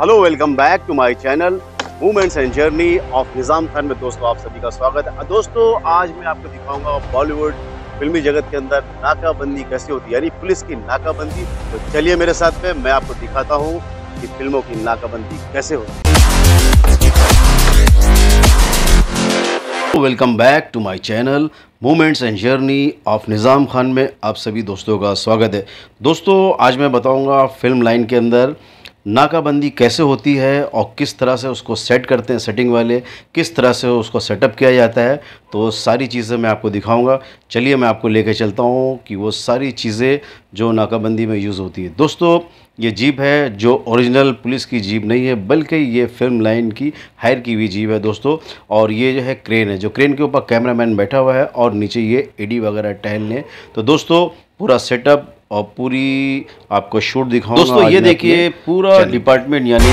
Hello, welcome back to my channel movements and journey of Nizam Khan में दोस्तों आप सभी का स्वागत है। दोस्तों, आज मैं आपको दिखाऊँगा बॉलीवुड फिल्मी जगत के अंदर नाकाबंदी कैसे होती है, यानी पुलिस की नाकाबंदी। तो चलिए मेरे साथ में मैं आपको दिखाता हूँ कि फ़िल्मों की नाकाबंदी कैसे होती है। Welcome back to my channel movements and journey of Nizam Khan में आप सभी दोस्तों का स्वागत है। दोस्तों, आज मैं बताऊँगा फ़िल्म लाइन के अंदर नाकाबंदी कैसे होती है और किस तरह से उसको सेट करते हैं सेटिंग वाले, किस तरह से उसको सेटअप किया जाता है तो सारी चीज़ें मैं आपको दिखाऊँगा। चलिए मैं आपको लेकर चलता हूँ कि वो सारी चीज़ें जो नाकाबंदी में यूज़ होती है। दोस्तों, ये जीप है जो ओरिजिनल पुलिस की जीप नहीं है, बल्कि ये फ़िल्म लाइन की हायर की हुई जीप है दोस्तों। और ये जो है क्रेन है, जो क्रेन के ऊपर कैमरामैन बैठा हुआ है और नीचे ये एडी वगैरह टहलने। तो दोस्तों, पूरा सेटअप और पूरी आपको शूट दिखाऊँगा दोस्तों ये देखिए पूरा डिपार्टमेंट यानी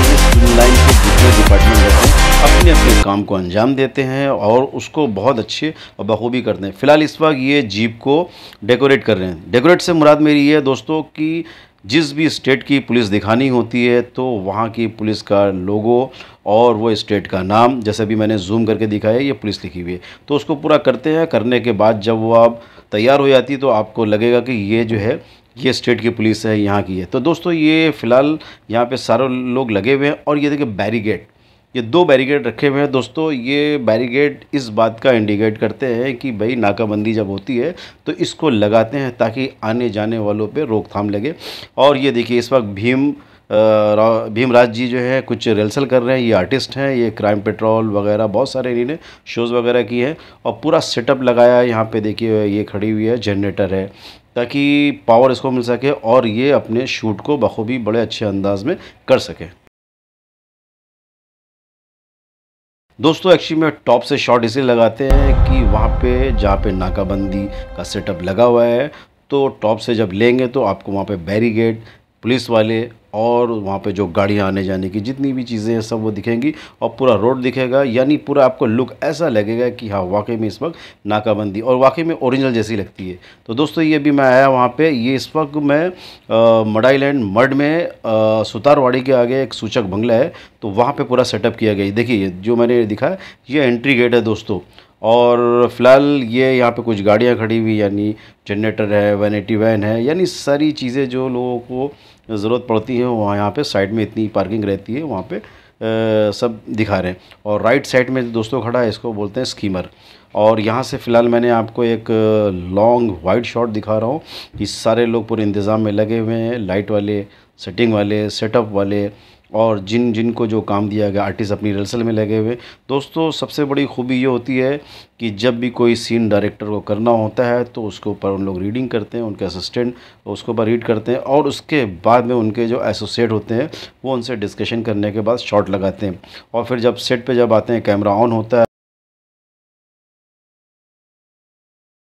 लाइन के जितने डिपार्टमेंट रहते हैं अपने अपने काम को अंजाम देते हैं और उसको बहुत अच्छे और बखूबी करते हैं। फ़िलहाल इस वक्त ये जीप को डेकोरेट कर रहे हैं। डेकोरेट से मुराद मेरी ये है दोस्तों कि जिस भी स्टेट की पुलिस दिखानी होती है तो वहाँ की पुलिस का लोगो और वो स्टेट का नाम जैसे भी मैंने जूम करके दिखाया ये पुलिस लिखी हुई है। तो उसको पूरा करते हैं। करने के बाद जब वो आप तैयार हो जाती है तो आपको लगेगा कि ये जो है ये स्टेट की पुलिस है, यहाँ की है। तो दोस्तों, ये फ़िलहाल यहाँ पे सारे लोग लगे हुए हैं और ये देखिए बैरिगेड ये दो बैरिगेड रखे हुए हैं। दोस्तों, ये बैरिगेड इस बात का इंडिकेट करते हैं कि भाई नाकाबंदी जब होती है तो इसको लगाते हैं ताकि आने जाने वालों पे रोकथाम लगे। और ये देखिए, इस वक्त भीम भीमराज जी जो है, कुछ रिहर्सल कर रहे हैं। ये आर्टिस्ट हैं, ये क्राइम पेट्रोल वगैरह बहुत सारे इन्होंने शोज़ वगैरह किए हैं। और पूरा सेटअप लगाया है, यहाँ पे देखिए ये खड़ी हुई है, जनरेटर है। ताकि पावर इसको मिल सके और ये अपने शूट को बखूबी बड़े अच्छे अंदाज में कर सके। दोस्तों एक्चुअली में टॉप से शॉट इसलिए लगाते हैं कि वहाँ पे जहाँ पे नाकाबंदी का सेटअप लगा हुआ है तो टॉप से जब लेंगे तो आपको वहाँ पे बैरीगेड पुलिस वाले और वहाँ पे जो गाड़ियाँ आने जाने की जितनी भी चीज़ें हैं, सब वो दिखेंगी और पूरा रोड दिखेगा। यानी पूरा आपको लुक ऐसा लगेगा कि हाँ वाकई में इस वक्त नाकाबंदी और वाकई में ओरिजिनल जैसी लगती है। तो दोस्तों, ये भी मैं आया वहाँ पे। ये इस वक्त मैं मडाई लैंड मड में सुतारवाड़ी के आगे एक सूचक बंगला है। तो वहाँ पर पूरा सेटअप किया गया देखिए जो मैंने दिखा, ये एंट्री गेट है दोस्तों। और फ़िलहाल ये यहाँ पे कुछ गाड़ियाँ खड़ी हुई, यानी जनरेटर है, वैनिटी वैन है, यानी सारी चीज़ें जो लोगों को ज़रूरत पड़ती है वहाँ यहाँ पे साइड में इतनी पार्किंग रहती है वहाँ पे आ, सब दिखा रहे हैं। और राइट साइड में दोस्तों खड़ा है इसको बोलते हैं स्कीमर। और यहाँ से फ़िलहाल मैंने आपको एक लॉन्ग वाइड शॉट दिखा रहा हूँ कि सारे लोग पूरे इंतज़ाम में लगे हुए हैं लाइट वाले सेटिंग वाले सेटअप वाले और जिन जिन को जो काम दिया गया आर्टिस्ट अपनी रिहर्सल में लगे हुए। दोस्तों, सबसे बड़ी खूबी ये होती है कि जब भी कोई सीन डायरेक्टर को करना होता है तो उसके ऊपर उन लोग रीडिंग करते हैं, उनके असिस्टेंट उसके ऊपर रीड करते हैं और उसके बाद में उनके जो एसोसिएट होते हैं, वो उनसे डिस्कशन करने के बाद शॉट लगाते हैं। और फिर जब सेट पर जब आते हैं कैमरा ऑन होता है।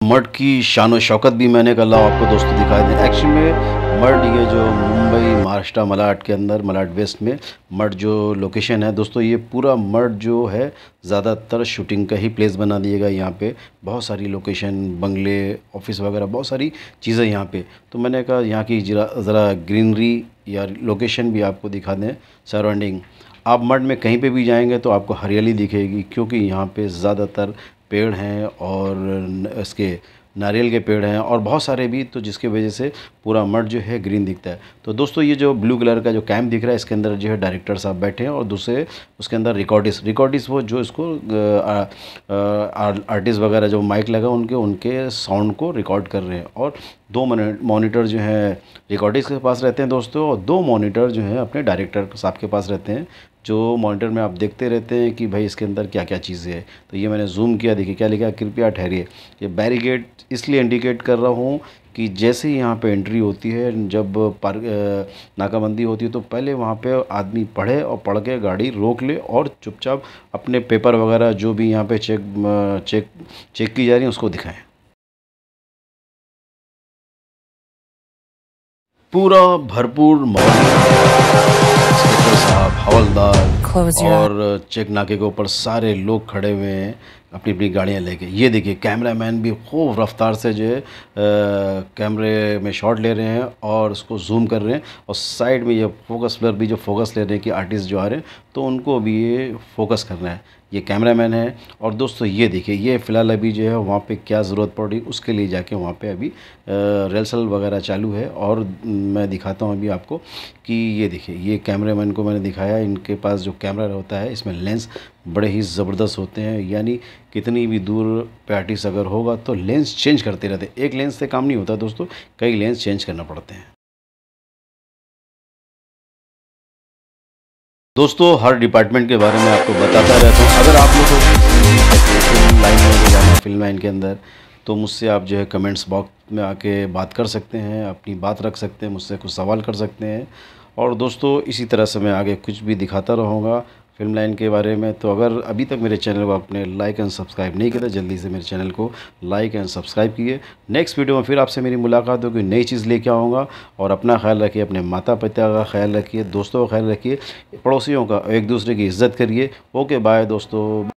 मर्ड की शान शौकत भी मैंने कल आपको दोस्तों दिखाई दें। एक्चुअली में मर्ड, ये जो मुंबई महाराष्ट्र मलाड के अंदर, मलाड वेस्ट में मर्ड जो लोकेशन है, दोस्तों, ये पूरा मर्ड जो है, ज़्यादातर शूटिंग का ही प्लेस बना दिएगा यहाँ पे। बहुत सारी लोकेशन बंगले ऑफ़िस वगैरह, बहुत सारी चीज़ें यहाँ पे। तो मैंने कहा, यहाँ की ज़रा ग्रीनरी या लोकेशन भी आपको दिखा दें सराउंडिंग आप मर्ड में कहीं पे भी जाएँगे तो आपको हरियाली दिखेगी, क्योंकि यहाँ पे ज़्यादातर पेड़ हैं और इसके नारियल के पेड़ हैं और बहुत सारे भी तो जिसकी वजह से पूरा मड जो है ग्रीन दिखता है। तो दोस्तों, ये जो ब्लू कलर का जो कैंप दिख रहा है, इसके अंदर जो है डायरेक्टर साहब बैठे हैं और दूसरे उसके अंदर रिकॉर्डिस रिकॉर्डिस वो जो इसको आर्टिस्ट वगैरह जो माइक लगा उनके उनके साउंड को रिकॉर्ड कर रहे हैं। और दो मोनीटर जो है रिकॉर्डिस के पास रहते हैं दोस्तों, और दो मोनीटर जो है अपने डायरेक्टर साहब के पास रहते हैं। जो मॉनिटर में आप देखते रहते हैं कि भाई इसके अंदर क्या क्या चीज़ें हैं। तो ये मैंने जूम किया, देखिए क्या लिखा कृपया ठहरिए। ये बैरिगेड इसलिए इंडिकेट कर रहा हूँ कि जैसे ही यहाँ पे एंट्री होती है, जब पार नाकाबंदी होती है तो पहले वहाँ पे आदमी पढ़े और पढ़ के गाड़ी रोक ले और चुपचाप अपने पेपर वगैरह जो भी यहाँ पे चेक चेक चेक की जा रही है, उसको दिखाएँ। पूरा भरपूर साहब हवलदार और चेक नाके के ऊपर सारे लोग खड़े हुए हैं। अपनी अपनी गाड़ियाँ लेके। ये देखिए कैमरा मैन भी खूब रफ्तार से जो है कैमरे में शॉट ले रहे हैं और उसको जूम कर रहे हैं और साइड में ये फोकस प्लर भी जो फोकस ले रहे हैं कि आर्टिस्ट जो आ रहे हैं तो उनको भी ये फोकस करना है। ये कैमरा मैन है और दोस्तों, ये देखिए, ये फ़िलहाल अभी जो है, वहाँ पे क्या ज़रूरत पड़ रही उसके लिए जाके वहाँ पे अभी रेलसल वगैरह चालू है और मैं दिखाता हूँ अभी आपको कि ये देखिए, ये कैमरा मैन को मैंने दिखाया, इनके पास जो कैमरा होता है, इसमें लेंस बड़े ही ज़बरदस्त होते हैं। यानी कितनी भी दूर पे आर्टिस्ट अगर होगा तो लेंस चेंज करते रहते एक लेंस से काम नहीं होता दोस्तों, कई लेंस चेंज करना पड़ते हैं। दोस्तों, हर डिपार्टमेंट के बारे में आपको बताता रहता हूँ। अगर आप लोगों लाइन में जाना फ़िल्म लाइन के अंदर तो मुझसे आप जो है कमेंट्स बॉक्स में आके बात कर सकते हैं, अपनी बात रख सकते हैं, मुझसे कुछ सवाल कर सकते हैं। और दोस्तों, इसी तरह से मैं आगे कुछ भी दिखाता रहूँगा। फ़िल्म लाइन के बारे में। तो अगर अभी तक मेरे चैनल को आपने लाइक एंड सब्सक्राइब नहीं किया तो जल्दी से मेरे चैनल को लाइक एंड सब्सक्राइब किए नेक्स्ट वीडियो में फिर आपसे मेरी मुलाकात होगी, नई चीज़ लेके आऊँगा। और अपना ख्याल रखिए, अपने माता पिता का ख्याल रखिए, दोस्तों का ख्याल रखिए, पड़ोसियों का, एक दूसरे की इज़्ज़त करिए। ओके बाय दोस्तों।